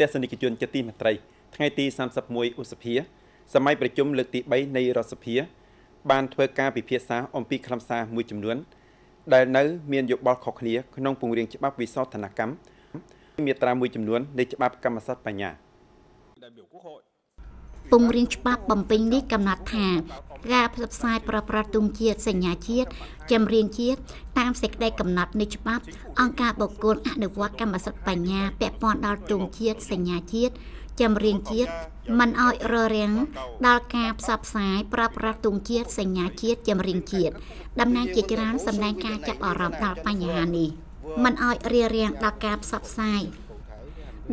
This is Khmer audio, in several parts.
ទស្សនិកជនជាទីមេត្រីថ្ងៃទី31ឧសភាសម័យប្រជុំលើកទី3នៃរដ្ឋសភា បានធ្វើការពិភាក្សាអំពីខ្លឹមសារមួយចំនួន ដែលនៅ មានយោបល់ខុសគ្នាក្នុងពង្រៀងច្បាប់វិសោធនកម្មមាត្រាមួយចំនួននៃច្បាប់កម្មសិទ្ធិបញ្ញា ពង្រៀងច្បាប់បំពេញនេះកំណត់ថាការផ្សព្វផ្សាយប្រព្រឹត្តទង់ជាតិសញ្ញាជាតិចម្រៀងជាតិតាមសេចក្តីកំណត់នៃច្បាប់អង្គការបុគ្គលអនុវត្តកម្មសិទ្ធិបញ្ញាពាក់ព័ន្ធដល់ទង់ជាតិសញ្ញាជាតិចម្រៀងជាតិមិនអោយររាំងដល់ការផ្សព្វផ្សាយប្រព្រឹត្តទង់ជាតិសញ្ញាជាតិចម្រៀងជាតិតំណាងជាច្រើនសម្ដែងការចាប់អារម្មណ៍ដល់បញ្ហានេះមិនអោយរារាំងដល់ការផ្សព្វផ្សាយ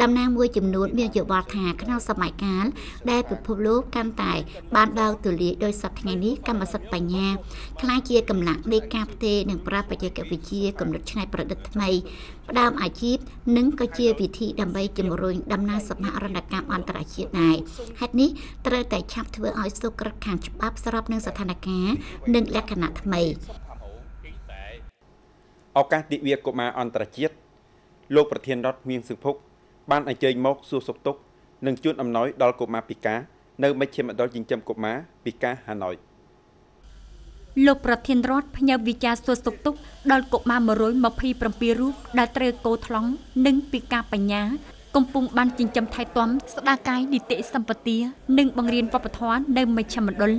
តំណាងមួយចំនួនមានយោបល់ថាក្នុងសម័យកាលដែលពិភពលោកកាន់តែបានបើកទូលាយដោយសពថ្ងៃនេះកម្មសិទ្ធិបញ្ញាក្លាយជាកម្លាំងនៃការផ្ទេរនិងប្រាបច្ចេកវិទ្យាកំណត់ឆ្នៃប្រឌិតថ្មីផ្ដើមអាជីពនិងក៏ជាវិធីដើម្បីជំរុញដំណើរសមរណកម្មអន្តរជាតិដែរហេតុនេះត្រូវតែឆាប់ធ្វើឲ្យសុក្រិតខាងច្បាប់ស្របនឹងស្ថានភាពនិងលក្ខណៈថ្មីឱកាសទិវាកុមារអន្តរជាតិលោកប្រធានរដ្ឋមៀងសុភុក បានអញ្ជើញមកសួរសុខទុក្ខនិងជូនអំណោយដល់កុមារពិការនៅមជ្ឈមណ្ឌលចិញ្ចឹមកុមារពិការហាណូយលោកប្រធានរដ្ឋផ្ញើវិចារសួរសុខទុក្ខដល់កុមារ127រូបដែលត្រូវកោថ្លង់និងពិការបញ្ញា កំពុងបានចិញ្ចឹមថែទាំស្ដារកាយនីតិសម្បទានិងបង្រៀនវប្បធម៌នៅមជ្ឈមណ្ឌល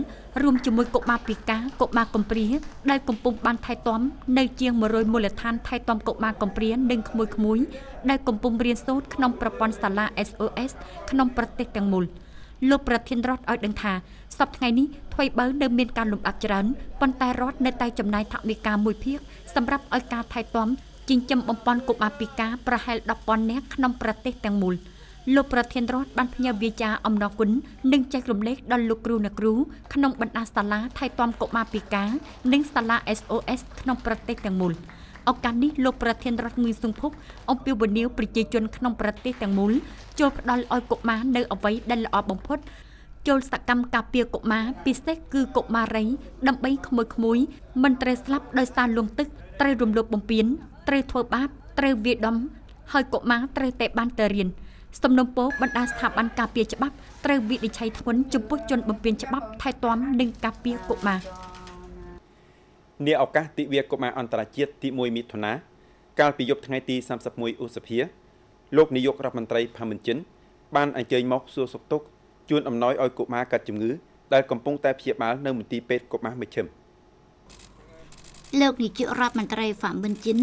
រួមជាមួយកុមារពិការកុមារកំព្រាដែលកំពុងបានថែទាំនៅជាង100មូលដ្ឋានថែទាំកុមារកំព្រានិងក្មួយៗដែលកំពុងរៀនសូត្រក្នុងប្រព័ន្ធសាលា SOS ក្នុងប្រទេសទាំងមូលលោកប្រធានរដ្ឋឲ្យដឹងថាសប្តាហ៍ថ្ងៃនេះថ្មីបើនៅមានការលំបាកច្រើនប៉ុន្តែរដ្ឋនៅតែចំណាយថវិកាមួយភាគសម្រាប់ឲ្យការថែទាំ ចិញ្ចឹមបំពន់កុមារពិការប្រហែល10,000នាក់ក្នុងប្រទេសទាំងមូលលោកប្រធានរដ្ឋបានផ្ញើវាចាអំណរគុណនិងចែករំលែកដល់លោកគ្រូអ្នកគ្រូក្នុងបណ្ដាសាលាថែទាំកុមារពិការនិងសាលា SOS ក្នុងប្រទេសទាំងមូលឱកាសនេះលោកប្រធានរដ្ឋងឿនសុងភុកអំពាវនាវប្រជាជនក្នុងប្រទេសទាំងមូលចូលផ្ដល់ឲ្យកុមារនៅអ្វីដែលល្អបំផុតចូលសកម្មការពារកុមារពិសេសគឺកុមារីដើម្បីក្មួយៗមិនត្រូវស្លាប់ដោយសារលង់ទឹកត្រូវរំលោភបំពាន ត្រូវធ្វើបាបត្រូវវាយដំហើយកុមារត្រូវតែបានទៅរៀនសំណុំពរបណ្ដាស្ថាប័នការពារច្បាប់ត្រូវវិនិច្ឆ័យធ្ងន់ចំពោះជនបំពានច្បាប់ថែទាំនិងការពារកុមារនាឱកាសទិវាកុមារអន្តរជាតិទី1មិថុនាកាលពីយប់ថ្ងៃទី31ឧសភាលោកនាយករដ្ឋមន្ត្រីផាមិនជិនបានអញ្ជើញមកសួរសុខទុក្ខជូនអំណោយឲ្យកុមារកាត់ជំងឺដែលកំពុងតែព្យាបាលនៅមន្ទីរពេទ្យកុមារមជ្ឈិម លោកនាយករដ្ឋមន្ត្រីហ្វាមិនជិន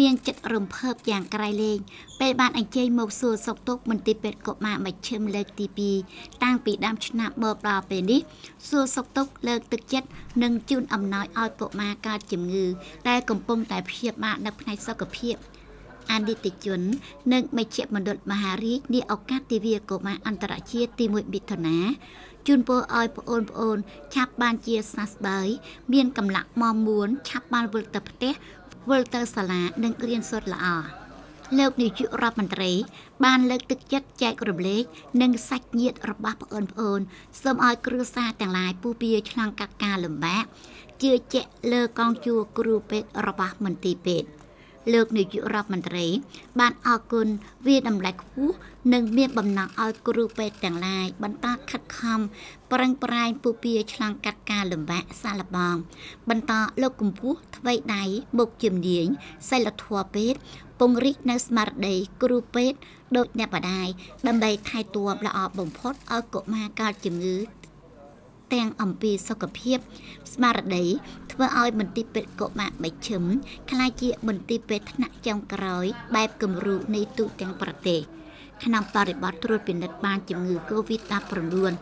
មានចិត្តរំភើបយ៉ាងក្រៃលែងពេលបានអញ្ជើញមកសួរសុខទុក្ខមន្ទីរពេទ្យកុមារមជ្ឈិមលើកទី2តាំងពីដើមឆ្នាំមកដល់ពេលនេះសួរសុខទុក្ខលើកទឹកចិត្តនិងជូនអំណោយឲ្យកុមារកើតជំងឺដែលកំពុងតែព្យាបាលនៅផ្នែកសុខភាពអនិតិជននិងមជ្ឈមណ្ឌលមហារាជនាឱកាសទិវាកុមារអន្តរជាតិទី1មិថុនា ជូនពរឲ្យបងប្អូនឆាប់បានជាសះស្បើយមានកម្លាំងមមួនឆាប់បានវិលទៅផ្ទះវិលទៅសាលានិងរៀនសូត្រល្អលោកនាយករដ្ឋមន្ត្រី បានលើកទឹកចិត្តចែករំលែកនិងសាច់ញាតិរបស់បងប្អូនសូមឲ្យគ្រួសារទាំងឡាយពុះពៀឆ្លងកាត់ការលំបាកជឿជាក់លើកងជួរគ្រូពេទ្យរបស់មន្ទីរពេទ្យ លោកនាយករដ្ឋមន្ត្រី បានអរគុណវាតម្លៃខ្ពស់និងមានបំណងឲ្យគ្រូពេទ្យទាំងឡាយបន្តខិតខំប្រឹងប្រែងពុពាឆ្លងកាត់ការលំបាកសាឡបង បន្តលោកកម្ពស់ថ្វីដៃមុខជំនាញសិលធម៌ពេទ្យពង្រីកនៅស្មារតីគ្រូពេទ្យដូចអ្នកបដាយដើម្បីថែទាំល្អបំផុតឲ្យកុមារកើតជំងឺ ទាំងអំពីសុខភាព ស្មារតីធ្វើឲ្យមន្ទីរពេទ្យកុមារបៃឈឹមក្លាយជាមន្ទីរពេទ្យថ្នាក់ចុងក្រោយ បែបគំរូនៃទូទាំងប្រទេសក្នុងបរិបទត្រួតពិនិត្យបានជំងឺ Covid-19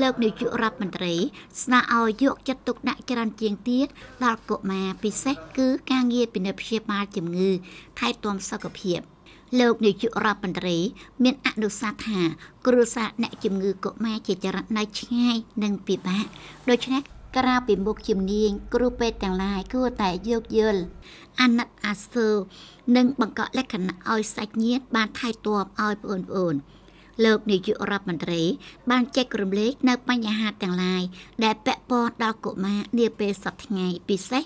លោកនាយករដ្ឋមន្ត្រី ស្នើឲ្យយកចិត្តទុកដាក់ច្រើនជាងទៀតដល់កុមារពិសេសគឺការងារពិនិត្យព្យាបាលជំងឺថែទាំសុខភាព លោកនាយករដ្ឋមន្ត្រី មានអនុសាសន៍ថា គ្រួសារអ្នកជំងឺកុមារជាចរន្តនៅឆ្ងាយនិងពិបាកដូច្នេះក្រៅពីមុខជំនាញគ្រូពេទ្យទាំងឡាយគួរតែយោគយល់អាណិតអាសូរនិងបង្កលក្ខណៈឲ្យសាច់ញាតិបានថែទាំឲ្យបងប្អូនលោកនាយករដ្ឋមន្ត្រី បានចែករំលែកនៅបញ្ហាទាំងឡាយដែលពាក់ព័ន្ធដល់កុមារនាពេលសប្តាហ៍ពិសេស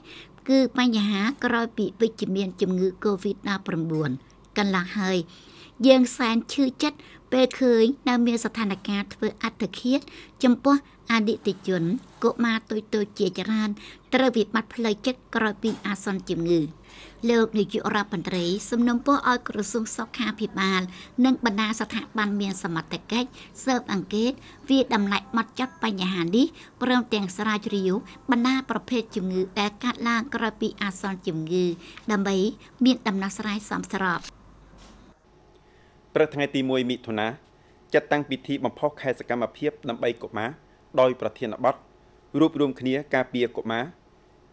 គឺបញ្ហាក្រោយពីវិជ្ជមានជំងឺ Covid-19 កន្លះហើយ យើងសែនឈឺចិត្តពេលឃើញនៅមានស្ថានភាពធ្វើអត្តឃាត ចំពោះអនិច្ចជនកុមារទុយទុយជាច្រើនត្រូវវិបត្តិផ្លូវចិត្តក្រោយពីអាសន្នជំងឺលោកនាយករដ្ឋមន្ត្រីសំណូមពរឲ្យក្រសួងសុខាភិបាល និងបណ្ដាស្ថាប័នមានសមត្ថកិច្ចស៊ើបអង្កេតវាតម្លៃម៉ត់ចត់បញ្ហានេះព្រមទាំងស្រាវជ្រាវបណ្ដាប្រភេទជំងឺដែលកើតឡើងក្រោយពីអាសន្នជំងឺ ដើម្បីមានដំណោះស្រាយសមស្រប ព្រឹកថ្ងៃទី1មិថុនាចាត់តាំងពិធីបំផុសខែសកម្មភាពដើម្បីកុមារដោយប្រធានបទរួបរวมគ្នាការពារកុមារ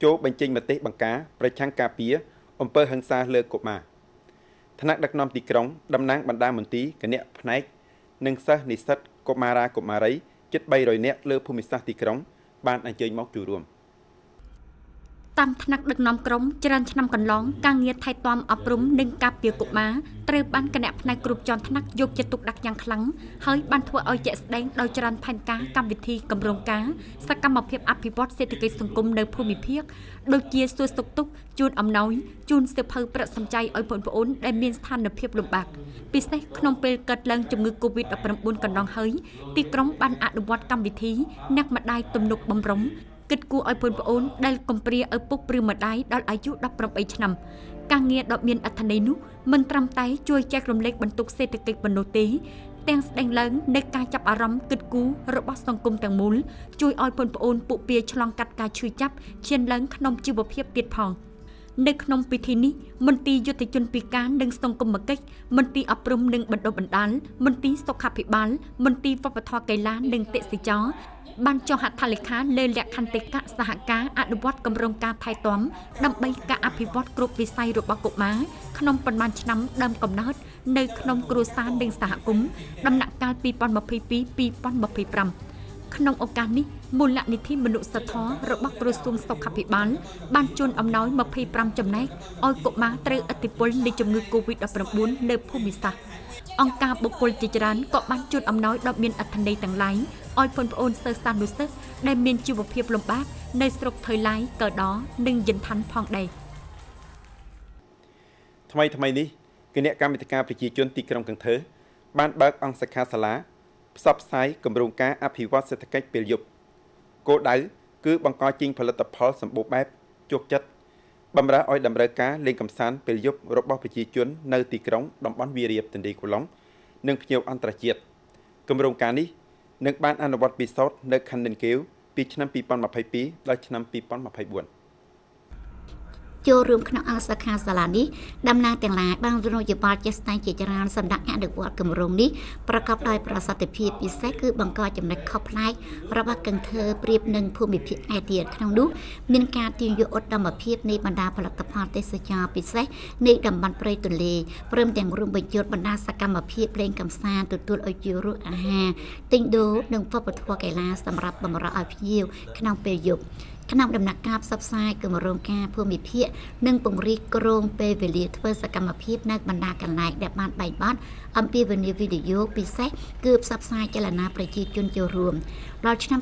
ចូលបញ្ចេញមតិបង្ការប្រឆាំងការពារអំពើហិង្សាលើកុមារថ្នាក់ដឹកនាំទីក្រុងតំណាងបណ្ដាមន្ទីរគណៈផ្នែកនិងសិស្សនិស្សិតកុមារាកុមារីជិត300នាក់លើភូមិសាស្ត្រទីក្រុងបានអញ្ជើញមកចូលរួម តាមថ្នាក់ដឹកនាំក្រុមច្រើនឆ្នាំកន្លងការងារថែទាំអប់រំនិងការពារកុមារត្រូវបានគណៈផ្នែកគ្រប់ជាន់ថ្នាក់យកចិត្តទុកដាក់យ៉ាងខ្លាំងហើយបានធ្វើឲ្យជាក់ស្ដែងដោយច្រើនផែនការកម្មវិធីកម្រងការសកម្មភាពអភិវឌ្ឍសេដ្ឋកិច្ចសង្គមនៅភូមិភាគដូចជាសួរសុខទុក្ខជូនអំណោយជូនសិភៅប្រាក់សំចៃឲ្យបងប្អូនដែលមានស្ថានភាពលំបាកពិសេសក្នុងពេលកើតឡើងជំងឺ Covid-19 កន្លងហើយទីក្រុងបានអនុវត្តកម្មវិធីអ្នកម្ដាយទំនុកបំរុង គិតគួរឲ្យបងប្អូនដែលកំព្រាឪពុកព្រឺម្ដាយដល់អាយុ18ឆ្នាំការងារដ៏មានអត្ថន័យនោះមិនត្រឹមតែជួយចែករំលែកបន្ទុកសេដ្ឋកិច្ចប៉ុណ្ណោះទេទាំងស្ដែងឡើងនៃការចាប់អារម្មណ៍គិតគូររបស់សង្គមទាំងមូលជួយឲ្យបងប្អូនពួកពាឆ្លងកាត់ការឈឺចាប់ឈានឡើងក្នុងជីវភាពទៀតផង នៅក្នុងពិធីនេះមន្ទីរយុទ្ធជនពិការនិងសង្គមគិច្ចមន្ទីរអប់រំនិងបណ្ដុះបណ្ដាលមន្ទីរសុខាភិបាលមន្ទីរវប្បធម៌កីឡានិងទេសចរបានចុះហត្ថលេខាលើលក្ខន្តិកៈសហការអនុវត្តគម្រោងការថែទាំដើម្បីការអភិវឌ្ឍគ្រប់វិស័យរបស់កុមារក្នុងប៉ុន្មានឆ្នាំដើមកំណើតនៅក្នុងគ្រួសារនិងសហគមន៍ដំណាក់កាល2022-2025ក្នុងឱកាសនេះ មូលនិធិមនុស្សធម៌របស់ក្រសួងសុខាភិបាលបានជូនអំណោយ25ចំណែកឲ្យកុមារត្រូវឥទ្ធិពលនៃជំងឺ Covid-19 នៅភូមិសាស្ត្រអង្គការបុគ្គលជាច្រើនក៏បានជូនអំណោយដ៏មានអត្ថន័យទាំងឡាយឲ្យបងប្អូនសិស្សសានុសិស្សដែលមានជីវភាពលំបាកនៅស្រុកថៃឡៃកដនិងយិនឋានផងដែរថ្មីថ្មីនេះគណៈកម្មាធិការប្រជាជនទីក្រុងកន្ធើបានបើកអង្គសិក្ខាសាលាផ្សព្វផ្សាយគម្រោងការអភិវឌ្ឍសេដ្ឋកិច្ចពេលយប់ គោលដៅគឺបង្កជាងផលិតផលសម្បូរបែបជោគចិត្តបំរើឲ្យតម្រូវការលេងកម្សាន្តពេលយប់របស់ប្រជាជននៅទីក្រុងតំបន់វារីបទន្លេកូឡុងនិងភ្ញៀវអន្តរជាតិគម្រោងការនេះនឹងបានអនុវត្តពិសោធន៍នៅខណ្ឌនិនកៀវពីឆ្នាំ2022ដល់ឆ្នាំ2024 ចូលរួមក្នុងអង្គសិក្ខាសាលានេះតំណាងទាំងឡាយបានរំយោបល់ជាស្ដែងជាច្រើនសម្រាប់អនុវត្តគម្រោងនេះប្រកបដោយប្រសិទ្ធភាពពិសេសគឺបង្កចំណុចខុសប្លែករបស់កង្ធ្វើប្រៀបនឹងភូមិភាគឯទៀតក្នុងនោះមានការទាញយកឧត្តមភាពនៃបណ្ដាផលិតផលទេសចរពិសេសនៃតំបន់ព្រៃទន្លេព្រមទាំងរួមបញ្ចូលបណ្ដាសកម្មភាពលេងកម្សាន្តទទួលឲ្យជារសអាហារទិញដូរនិងវប្បធម៌កីឡាសម្រាប់បម្រើឲ្យភ្ញៀវក្នុងពេលយប់ ក្នុងដំណាក់កាលផ្សព្វផ្សាយគម្រោងការភូមិភាគនិងពង្រីកក្រងពេលវេលាធ្វើសកម្មភាពនៅបណ្ដាកន្លែងដែលបានបែកបាត់អំពីវិនិយោគវីដេអូពិសេសគឺផ្សព្វផ្សាយចលនាប្រជាជនចូលរួមដល់ឆ្នាំ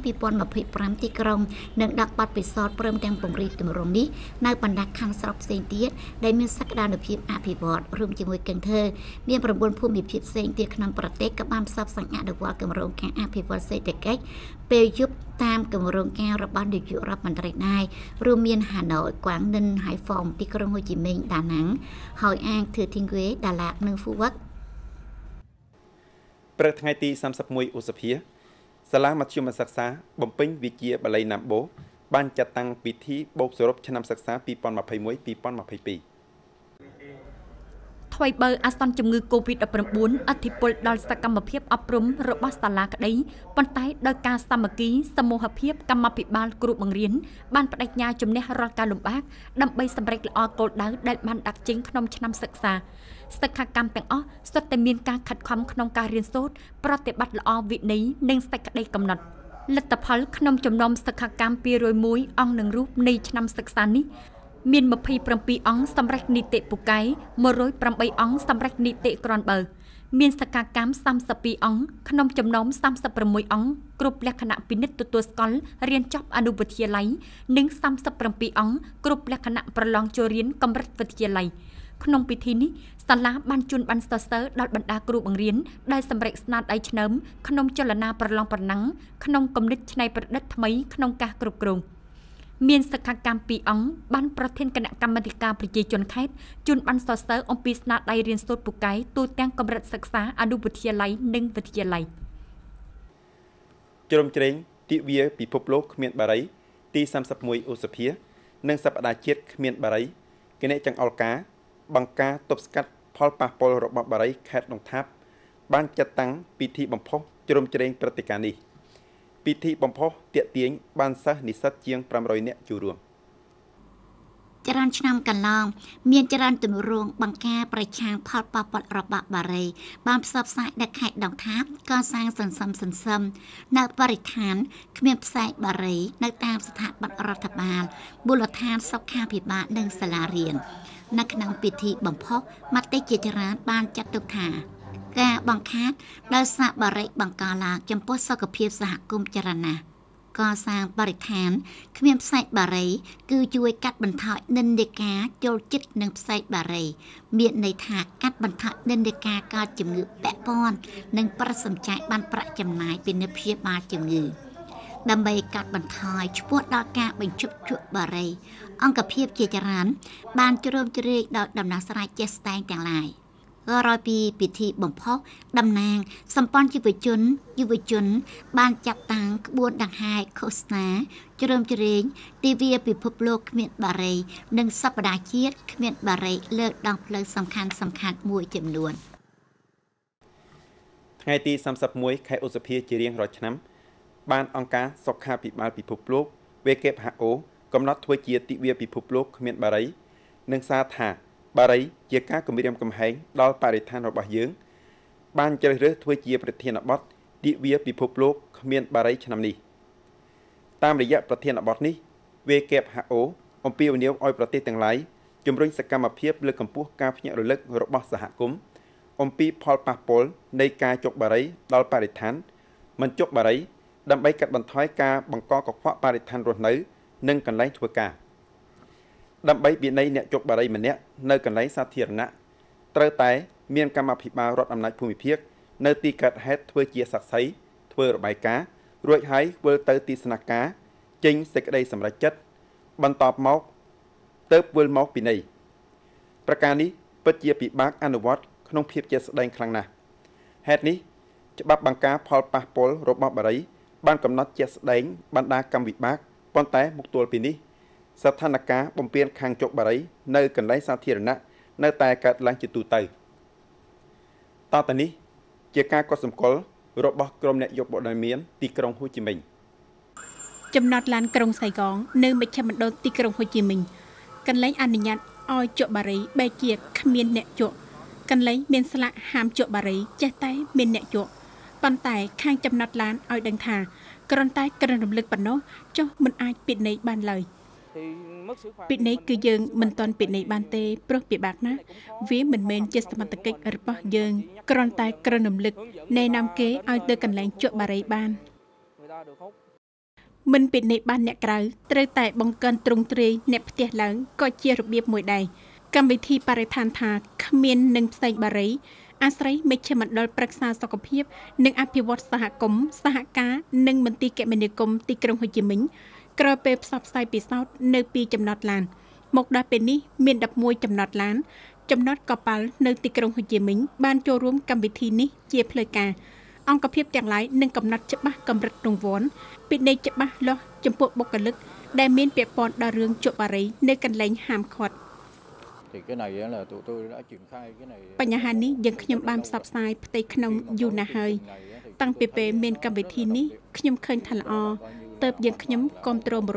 2025ទីក្រុងនឹងដាក់ប័ណ្ណពិសោធន៍ព្រមទាំងពង្រីកទម្រង់នេះនៅបណ្ដាខណ្ឌស្រុកផ្សេងទៀតដែលមានសក្តានុភាពអភិវឌ្ឍរួមជាមួយកឹងធ្វើមាន9ភូមិភាគផ្សេងទៀតក្នុងប្រទេសក៏បានផ្សព្វផ្សាយអនុវត្តគម្រោងការអភិវឌ្ឍសេដ្ឋកិច្ចពេលយប់ តាមគម្រោងការរបស់នាយករដ្ឋមន្ត្រីដែររួមមានហាណូយ គួងនិន ហៃហ្វងទីក្រុងហូជីមិញដាណាំងហើយអាងធឺធីងវេដាឡាកនិងហ្វូវឹកព្រឹកថ្ងៃទី31ឧសភាសាលាមធ្យមសិក្សាបំពេញវិជ្ជាបាលីណាំបូបានចាត់តាំងពិធីបូកសរុបឆ្នាំសិក្សា2021-2022 ថ្មីបើអាសន្នជំងឺ Covid-19 អធិពលដល់សកម្មភាពអប់រំរបស់សាលាក្តីប៉ុន្តែដោយការសាមគ្គីសមូហភាពកម្មភិបាលគ្រូបង្រៀនបានបដិញ្ញាជំនះរាល់ការលំបាកដើម្បីសម្រេចល្អគោលដៅដែលបានដាក់ចេញក្នុងឆ្នាំសិក្សាសិក្ខាកម្មទាំងអស់សុទ្ធតែមានការខិតខំក្នុងការរៀនសូត្រប្រតិបត្តិល្អវិន័យនិងសេចក្តីកំណត់លទ្ធផលក្នុងចំណោមសិក្ខាកម្ម201អង្គនឹងរូបនៃឆ្នាំសិក្សានេះ មាន27អង្គសម្រាប់នីតិពូកែ108អង្គសម្រាប់នីតិក្រាន់បើមានសកាកម្ម32អង្គក្នុងចំណោម36អង្គគ្រប់លក្ខណៈពិនិត្យទទួលស្គាល់រៀនចប់អនុវិទ្យាល័យនិង37អង្គគ្រប់លក្ខណៈប្រឡងចូលរៀនកម្រិតវិទ្យាល័យក្នុងពិធីនេះសាលាបានជូនប័ណ្ណសរសើរដល់បណ្ដាគ្រូបង្រៀនដែលសម្រេចស្នាដៃឆ្នើមក្នុងចលនាប្រឡងប្រណាំងក្នុងគំនិតច្នៃប្រឌិតថ្មីក្នុងការគ្រប់គ្រង មានសកម្មកម្មពីរអង្គបានប្រធានគណៈកម្មាធិការប្រជាជនខេត្តជូនប័ណ្ណសរសើរអំពីស្នាដៃរៀនសូត្រពូកែទូទាំងកម្រិតសិក្សាអនុវិទ្យាល័យនិងវិទ្យាល័យជ្រោមជ្រែងទិវាពិភពលោកគ្មានបារី ទី31ឧសភា និងសប្តាហ៍ជាតិគ្មានបារីគណៈចង្អុលការបង្ការទប់ស្កាត់ផលប៉ះពាល់របស់បារីខេត្តដងថាបបានចាត់តាំងពិធីបំផុសជ្រោមជ្រែងព្រឹត្តិការណ៍នេះ ពិធីបំផុសតាកទាញបានសិស្សនិស្សិតជាង500នាក់ចូលរួមច្រើនឆ្នាំកន្លង មានច្រើនទម្រង់បង្ការប្រឆាំងផលប៉ះពាល់របស់បារី បានផ្សព្វផ្សាយដល់ខេត្តដងថាបកសាងសន្សំសន្សំនៅបរិស្ថានគ្មានផ្សែងបារី នៅតាមស្ថាប័នរដ្ឋបាលមូលដ្ឋានសុខាភិបាលនិងសាលារៀននៅក្នុងពិធីបំផុសមតិជាច្រើនបានចាត់ទុកថា ការបង្ខាតដោយសាកបារិកបង្កឡើងចំពោះសុខភាពសហគមន៍ចរណាកសាងបរិស្ថានគ្មានផ្សែងបារី គឺជួយកាត់បន្ថយនិន្នាការចូលចិត្តនឹងផ្សែងបារី មានន័យថាកាត់បន្ថយនិន្នាការកើតជំងឺពាក់ព័ន្ធនិងប្រសំចៃបានប្រាក់ចំណាយពីនិព្យាបាលជំងឺដើម្បីកាត់បន្ថយឈ្មោះដល់ការបញ្ឈប់ជក់បារី អង្គភាពជាចរានបានជ្រើមជ្រែកដល់ដំណោះស្រាយចេះស្ដែងទាំងឡាយ ក្រោយពីពិធីបំផុសតំណាង សម្ព័ន្ធយុវជនយុវជន បានចាត់តាំងក្បួនដង្ហែឃោសនាជ្រើមជ្រែងទិវាពិភពលោកគ្មានបារី និងសប្តាហ៍ជាតិគ្មានបារី លើកដងផ្លូវសំខាន់សំខាន់មួយចំនួនថ្ងៃទី31ខែឧសភាជារៀងរាល់ឆ្នាំបានអង្គការសុខាភិបាលពិភពលោក WHO កំណត់ធ្វើជាទិវាពិភពលោកគ្មានបារី និងសារថា បារីជាការគម្រាមកំហែងដល់បរិស្ថានរបស់យើង បានជ្រើសរើសធ្វើជាប្រធានបទទិវាពិភពលោកគ្មានបារីឆ្នាំនេះតាមរយៈប្រធានបទនេះ WHO អំពាវនាវឲ្យប្រទេសទាំងឡាយជំរុញសកម្មភាពលើកកម្ពស់ការភ្ញាក់រលឹករបស់សហគមន៍អំពីផលប៉ះពាល់នៃការចុកបារីដល់បរិស្ថាន មិនចុកបារី ដើម្បីកាត់បន្ថយការបង្កកខ្វក់បរិស្ថានរស់នៅ និងកន្លែងធ្វើការ ដើម្បីវិន័យអ្នកជោគបារីម្នាក់នៅកន្លែងសាធារណៈត្រូវតែ មានកម្មាភិបាលរដ្ឋអំណាចភូមិភាគនៅទីកើតហេតុធ្វើជាសាក្សីធ្វើរបាយការណ៍រួចហើយវិលទៅទីស្នាក់ការចេញសេចក្តីសម្រេចចិត្តបន្ទាប់មកទៅវិលមកពីនៃប្រការនេះពិតជាពិបាកអនុវត្តក្នុងភាពជាស្ដែងខ្លាំងណាស់ហេតុនេះច្បាប់បង្ការផលប៉ះពាល់របស់បារីបានកំណត់ជាក់ស្ដែងបណ្ដាកម្មវិបាកប៉ុន្តែមកទល់ពីនេះ ស្ថានភាពបំពេញខាងជោគបារី នៅកន្លែងសាធារណៈនៅតែកើតឡើងជាទូទៅតទៅនេះ ជាការកត់សម្គាល់របស់ក្រុមអ្នកយកបដិមានទីក្រុងហ៊ូជីមិញចំណតឡានក្រុងសៃកង នៅមជ្ឈមណ្ឌលទីក្រុងហ៊ូជីមិញកន្លែងអនុញ្ញាតឲ្យជក់បារីបែកជាគ្មានអ្នកជក់កន្លែងមានស្លាកហាមជក់បារីចេះតែមានអ្នកជក់ប៉ុន្តែខាងចំណតឡានឲ្យដឹងថាគ្រាន់តែក្ររំលឹកប៉ុណ្ណោះចុះមិនអាចពិន័យបានឡើយ។ ពិន័យគឺយើងមិនទាន់ពិន័យបានទេព្រោះពិបាកណាស់វាមិនមែនជាសមត្ថកិច្ចរបស់យើងគ្រាន់តែក្រណំលឹកណែនាំគេឲ្យទៅកន្លែងជក់បារីបានមិនពិន័យបានអ្នកក្រៅត្រូវតែបង្កើនទ្រង់ទ្រាយអ្នកផ្ទះឡើងក៏ជារបៀបមួយដែរកម្មវិធីបរិស្ថានថាគ្មាននឹងផ្សេងបារីអាស្រ័យមជ្ឈមណ្ឌលប្រឹក្សាសុខភាព និងអភិវឌ្ឍសហគមន៍សហការនិងមន្ទីរគមនាគមន៍ទីក្រុងហូជីមិញ ក្រោយពេលផ្សព្វផ្សាយពិសោធន៍នៅពីចំណតឡាន មកដល់ពេលនេះមាន11ចំណតឡាន ចំណតកប៉ាល់នៅទីក្រុងហូជីមិញបានចូលរួមកម្មវិធីនេះជាផ្លូវការអង្គភាពទាំងឡាយនឹងកំណត់ច្បាស់កម្រិតរង្វាន់ពិនិត្យច្បាស់លាស់ចំពោះបុគ្គលិកដែលមានពាក់ព័ន្ធដល់រឿងជក់បារីនៅកន្លែងហាមឃាត់ thì cái này là tụi tôi đã triển khai cái này បញ្ហានេះយើងខ្ញុំបានផ្សព្វផ្សាយផ្ទៃក្នុងយូរណាស់ហើយ តាំងពីពេលមានកម្មវិធីនេះខ្ញុំឃើញថាល្អ ទៅយើងខ្ញុំគ្រប់គ្រង100%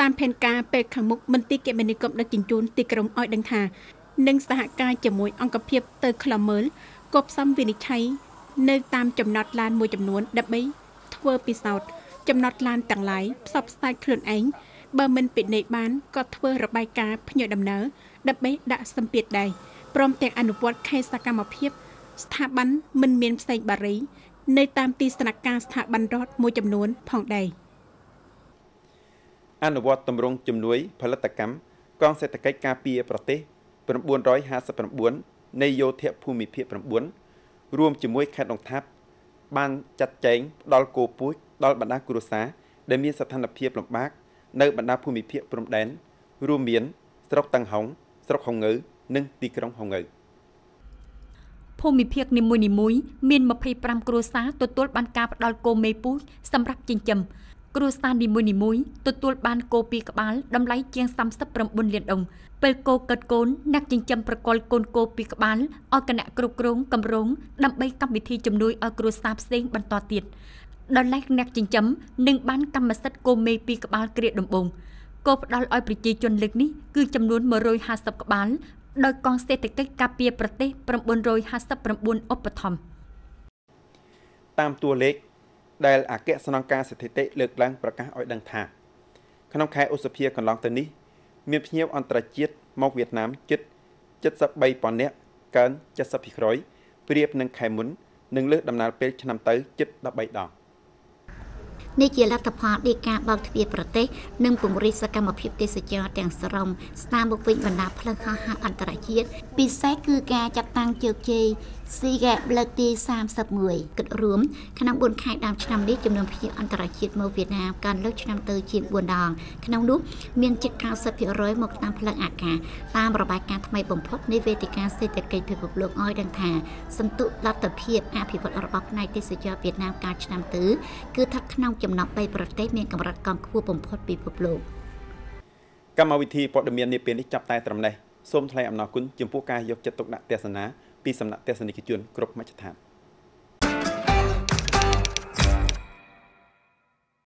តាមផែនការពេលខាងមុខមន្ទីរគមនាគមន៍ដឹកជញ្ជូនទីក្រុងឲ្យដឹងថានឹងសហការជាមួយអង្គភាពទៅខ្លំមើលគប់សំវិនិច្ឆ័យនៅតាមចំណតឡានមួយចំនួនដើម្បីធ្វើពិសោធន៍ចំណតឡានទាំងឡាយផ្សព្វផ្សាយខ្លួនឯងបើមិនពិនិត្យបានក៏ធ្វើរបាយការណ៍ភ្ញៀវដំណើរដើម្បីដាក់សម្ពាធដែរព្រមទាំងអនុវត្តខេសកម្មភាពស្ថាប័នមិនមានផ្សេងបារី នៅតាមទីស្នាក់ការស្ថាប័នរដ្ឋមួយចំនួនផងដែរអនុវត្តទម្រង់ជំនួយ ផលិតកម្មកងសេដ្ឋកិច្ចការពារប្រទេស959នៃយោធភូមិភាគ9រួមជាមួយខេត្តដងថាបបានចាត់ចែងផ្ដល់គោពូជដល់បណ្ដាគ្រួសារដែលមានស្ថានភាពលំបាកនៅបណ្ដាភូមិភាគព្រំដែនរួមមានស្រុកតឹងហុងស្រុកហុងងើនិងទីក្រុងហុងងើភូ មិភាគនីមួយៗមាន25គ្រួសារទទួលបានការផ្ដល់គោមេពូជសម្រាប់ចិញ្ចឹមគ្រួសារនីមួយៗទទួលបានគោ2ក្បាលតម្លៃជាង39លានដុល្លារពេលគោកិតកូនអ្នកចិញ្ចឹមប្រកល់កូនគោ2ក្បាលឲ្យគណៈគ្រប់គ្រងគម្រោងដើម្បីកម្មវិធីជំនួយឲ្យគ្រួសារផ្សេងបន្តទៀតដល់ឡែកអ្នកចិញ្ចឹមនឹងបានកម្មសិទ្ធិគោមេ2ក្បាលគ្រាដំបងគោផ្ដល់ឲ្យប្រជាជនលើកនេះគឺចំនួន150ក្បាល ដោយកងសេដ្ឋកិច្ចការពារប្រទេស959ឧបត្ថម្ភតាមតួលេខដែលអគ្គស្នងការស្ថិតិលើកឡើងប្រកាសឲ្យដឹងថា ក្នុងខែឧសភាកន្លងទៅនេះ មានភ្ញៀវអន្តរជាតិមកវៀតណាមជិត73,000នាក់កើន70%ប្រៀបនឹងខែមុននិងលើសដំណើរពេលឆ្នាំទៅជិត13ដង នេះជាលទ្ធផលនៃការបើកទ្វារប្រទេសនិងពង្រីកសកម្មភាពទេសចរទាំងស្រុងស្ដារមកវិញបណ្ដាផ្លូវហោះហើរអន្តរជាតិពិសេសគឺការចាត់តាំងជោគជ័យស៊ីហ្គេលើកទី31គិតរួមក្នុង4ខែដើមឆ្នាំនេះចំនួនភ្ញៀវអន្តរជាតិមកវៀតណាមកើនលើសឆ្នាំទៅជាង4ដងក្នុងនោះមានជិត90%មកតាមផ្លូវអាកាសតាមរបាយការណ៍ថ្មីបំផុតនៃវេទិកាសេដ្ឋកិច្ចពិភពលោកឲ្យដឹងថាសន្ទុលទ្ធភាពអភិវឌ្ឍរបស់ផ្នែកទេសចរវៀតណាមកាលឆ្នាំទៅគឺស្ថិតក្នុងចំណោម3ប្រទេសមានកម្រិតកង់ខ្ពស់បំផុតពិភពលោកកម្មវិធីព័ត៌មាននាពេលនេះចាប់តែត្រឹមនេះសូមថ្លែងអំណរគុណចំពោះការយកចិត្តទុកដាក់ទស្សនាពីសំណាក់ទស្សនិកជនគ្រប់មជ្ឈដ្ឋាន។